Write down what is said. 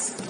Thanks.